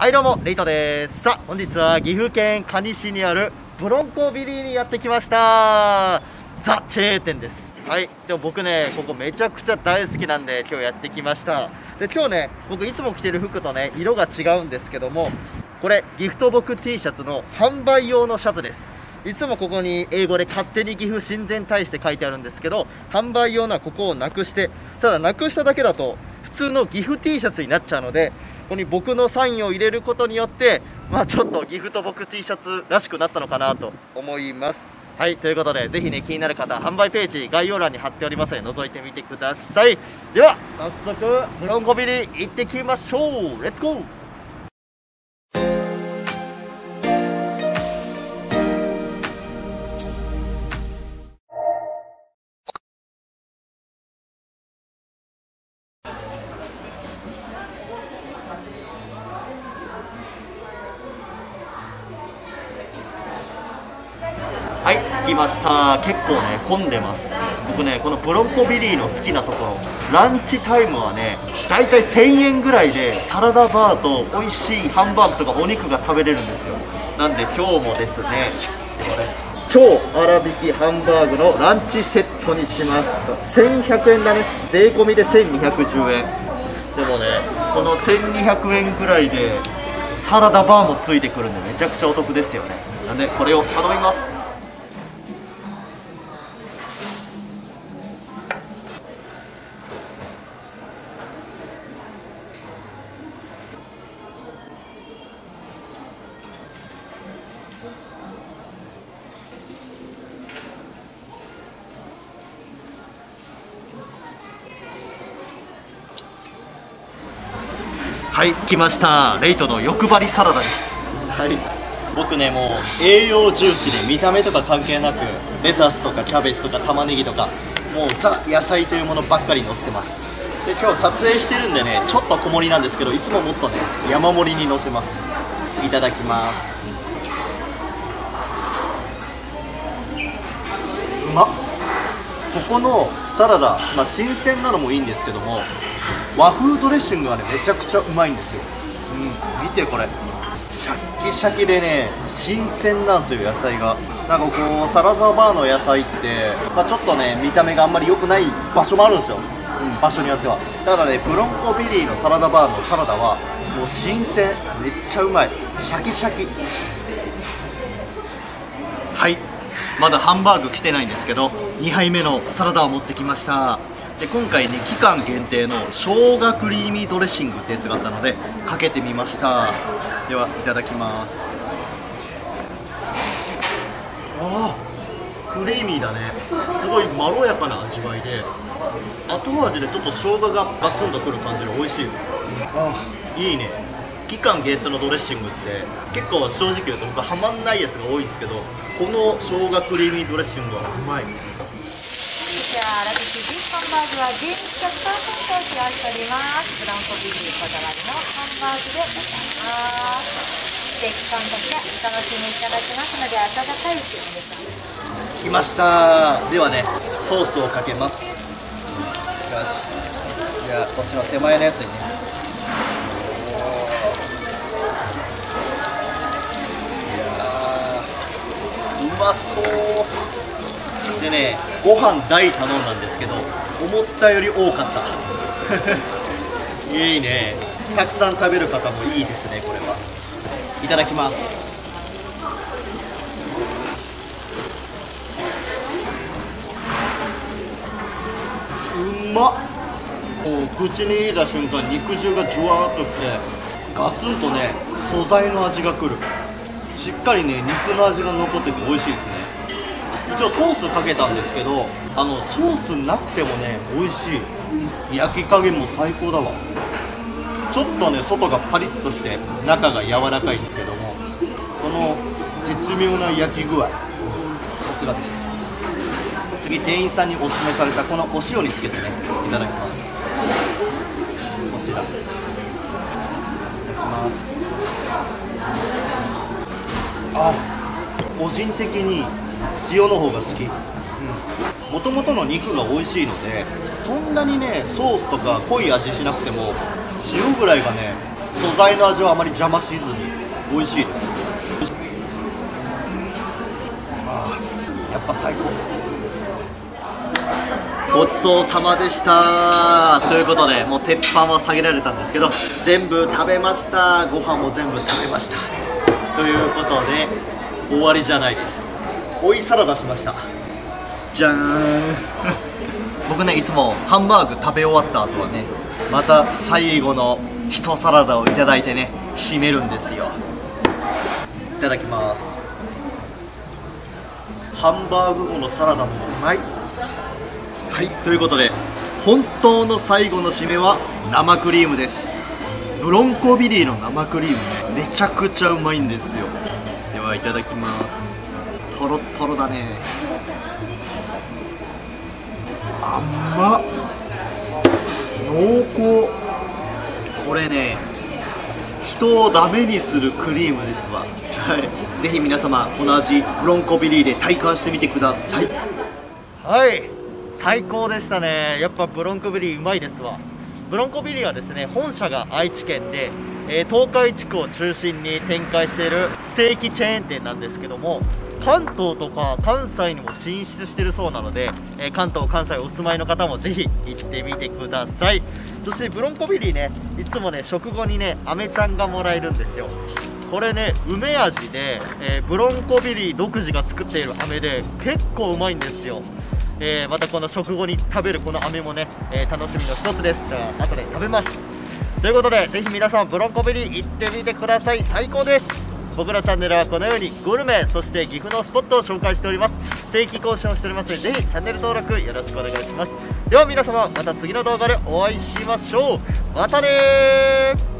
はいどうもレイトです。さあ本日は岐阜県可児市にあるブロンコビリーにやってきました。ザ・チェーン店です。はいでも僕ねここめちゃくちゃ大好きなんで今日やってきました。で今日ね僕いつも着てる服とね色が違うんですけどもこれギフトボク T シャツの販売用のシャツです。いつもここに英語で勝手に岐阜親善大使って書いてあるんですけど販売用のはここをなくしてただなくしただけだと普通の岐阜 T シャツになっちゃうのでここに僕のサインを入れることによってまあちょっとギフト僕 T シャツらしくなったのかなと思います。はいということでぜひね気になる方販売ページ概要欄に貼っておりますので覗いてみてください。では早速ブロンコビリ行ってきましょう。レッツゴーきました。結構ね混んでます。僕ねこのブロンコビリーの好きなところランチタイムはねだいたい1000円ぐらいでサラダバーと美味しいハンバーグとかお肉が食べれるんですよ。なんで今日もですねこれ超粗挽きハンバーグのランチセットにします。1100円だね。税込みで1210円。でもねこの1200円ぐらいでサラダバーもついてくるんでめちゃくちゃお得ですよね。なんでこれを頼みます。はい来ました。レイトの欲張りサラダです。はい。僕ねもう栄養重視で見た目とか関係なくレタスとかキャベツとか玉ねぎとかもうザ野菜というものばっかり載せてます。で今日撮影してるんでねちょっと小盛りなんですけどいつももっとね山盛りに載せます。いただきます。うまっ。ここのサラダ、まあ、新鮮なのもいいんですけども和風ドレッシングがねめちゃくちゃうまいんですよ、うん、見てこれ。シャッキシャキでね新鮮なんですよ野菜が。なんかこうサラダバーの野菜って、まあ、ちょっとね見た目があんまり良くない場所もあるんですよ、うん、場所によっては。ただねブロンコビリーのサラダバーのサラダはもう新鮮。めっちゃうまい。シャキシャキ。はい。まだハンバーグ来てないんですけど2杯目のサラダを持ってきました。で今回ね期間限定の生姜クリーミードレッシングってやつがあったのでかけてみました。ではいただきます。あークリーミーだね。すごいまろやかな味わいで後味でちょっと生姜がガツンとくる感じで美味しい。あいいね。期間限定のドレッシングって結構正直言うと僕ハマんないやつが多いんですけどこの生姜クリーミードレッシングはうまいじゃあ、ラビットビーフハンバーグは原価100%使用しております。ブランコビーフこだわりのハンバーグでございます。ステーキ感覚でお楽しみいただけますので、温かいうちにですね。来ましたではねソースをかけますよしじゃあこっちの手前のやつにねいやうまそうでねご飯大頼んだんですけど思ったより多かった。いいね。たくさん食べる方もいいですねこれは。いただきます。うまっ。う口に入れた瞬間肉汁がジュワーっときてガツンとね素材の味がくる。しっかりね肉の味が残ってて美味しいですね。一応ソースかけたんですけどあのソースなくてもね美味しい。焼き加減も最高だわ。ちょっとね外がパリッとして中が柔らかいんですけどもその絶妙な焼き具合。さすがです。次店員さんにおすすめされたこのお塩につけてねいただきます。こちら。いただきます。あ個人的に塩の方が好き。もともとの肉が美味しいのでそんなにねソースとか濃い味しなくても塩ぐらいがね素材の味はあまり邪魔しずに美味しいです。あやっぱ最高。ごちそうさまでした。ということでもう鉄板は下げられたんですけど全部食べました。ご飯も全部食べました。ということで終わりじゃないです。追いサラダしました。じゃーん。僕ねいつもハンバーグ食べ終わった後はねまた最後の一サラダをいただいてね締めるんですよ。いただきます。ハンバーグ後のサラダもうまい。はい。ということで本当の最後の締めは生クリームです。ブロンコビリーの生クリームねめちゃくちゃうまいんですよ。ではいただきますとろっとろだね。甘っ。濃厚。これね人をダメにするクリームですわ。はい。ぜひ皆様この味ブロンコビリーで体感してみてください。はい。最高でしたね。やっぱブロンコビリーうまいですわ。ブロンコビリーはですね本社が愛知県で、えー東海地区を中心に展開しているステーキチェーン店なんですけども関東とか関西にも進出してるそうなので、えー関東関西お住まいの方もぜひ行ってみてください。そしてブロンコビリーねいつもね食後にねアメちゃんがもらえるんですよ。これね梅味で、えーブロンコビリー独自が作っている飴で結構うまいんですよ。えーまたこの食後に食べるこの飴もね、えー楽しみの一つです。じゃあ後で食べます。ということでぜひ皆さんブロンコビリー行ってみてください。最高です。僕のチャンネルはこのようにグルメそして岐阜のスポットを紹介しております。定期更新をしておりますのでぜひチャンネル登録よろしくお願いします。では皆様また次の動画でお会いしましょう。またね